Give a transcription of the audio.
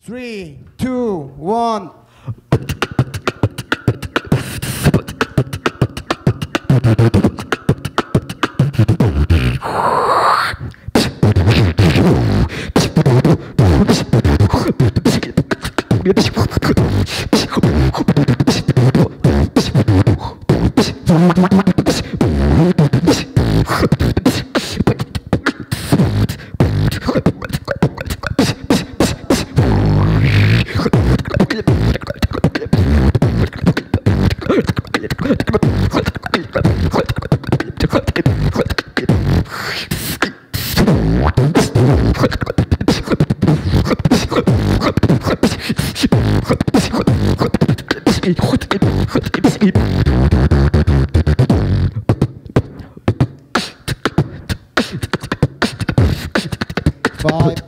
Three, two, one. Five.